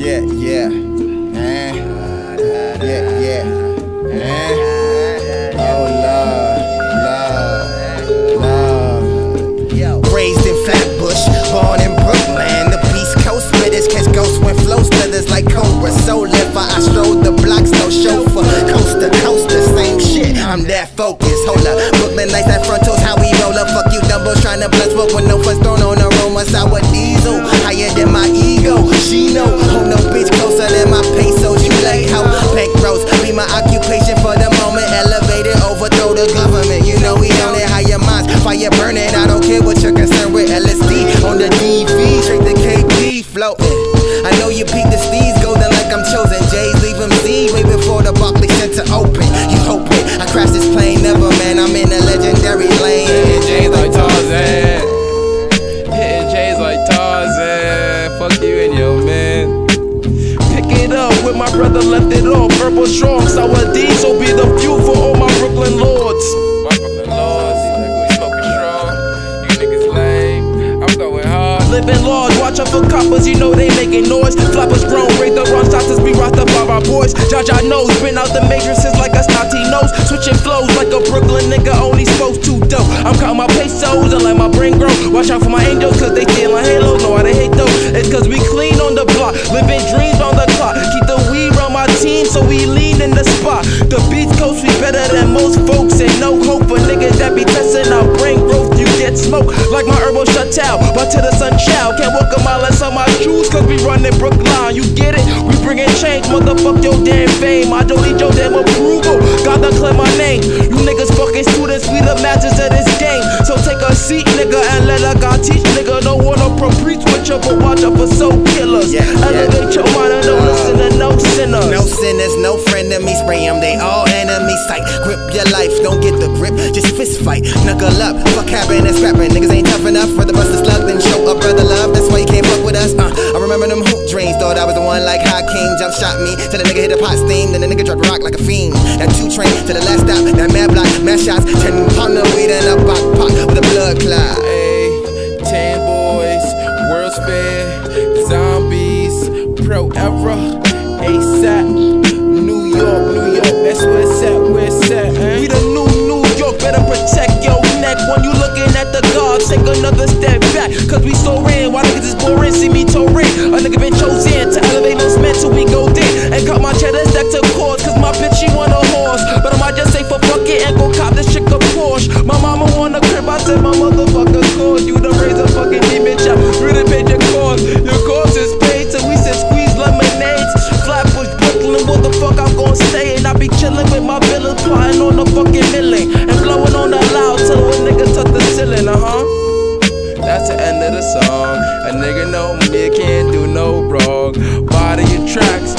Yeah, yeah. Eh. Yeah, yeah. Eh. Oh, love, love, love. Raised in Flatbush, born in Brooklyn. The East Coast spitters catch ghosts when flow slithers like Cobra. So live I strode the blocks, no chauffeur. Coast to coast, the same shit. I'm that focused. Hold up. Brooklyn lights that frontals, how we roll up. Fuck you, Dumbos trying to bless smoke with no funds thrown on aroma. Sour diesel, higher than my ego. She know, occupation for the moment. Elevated, overthrow the government. You know we on it, higher minds, fire burning. I don't care what you're concerned with. LSD on the DV, straight the KP floating. I know you peep the steez, golden like I'm chosen. J's leave him Z way before the Barclays Center open. You hoping I crash this plane? Never, man. I'm in a legendary left it off. Purple strong, sour D, so be the fuel for all my Brooklyn lords. My Brooklyn lords, smoking strong. You niggas lame. I'm going hard. Living large, watch out for coppers, you know they making noise. Flappers grown, raise the wrong shots, be rocked up by our boys. Jaja knows, been out the matrices like a snotty nose. Switching flows like a Brooklyn nigga, only supposed to dope. I'm counting my pesos and let my brain grow. Watch out for my angels, cause they stealing halo. Know how they hate though. It's cause we clean on the block, living dreams out. But to the sun child, can't walk a mile on my shoes, cause we running Brookline. You get it? We bringing change, motherfuck your damn fame. I don't need your damn approval. Gotta clear my name. You niggas fucking students, we the masters of this game. So take a seat, nigga, but watch out for soul killers. Yeah, yeah. Elevate your mind and don't listen to no sinners. No sinners, no frenemies, spray 'em, they all enemies. Sight, grip your life, don't get the grip, just fist fight. Knuckle up, fuck having and scrapping. Niggas ain't tough enough for the bust of slug, then show a brother love. That's why you can't fuck with us. Uh, I remember them hoop dreams, thought I was the one like Hakeem. Jump shot me, till the nigga hit the pot steam, then the nigga dropped a rock like a fiend. That two train to the last stop, that mad block, mad shots, ten pound of weed in a back pot with a blood clot. Pro era, ASAP, Brooklyn, what the fuck I'm gonna stay? And I be chillin' with my villains, plotting on the fucking million. And blowing on the loud till a nigga touch the ceiling, uh huh. That's the end of the song. A nigga know me, can't do no wrong. Body your tracks,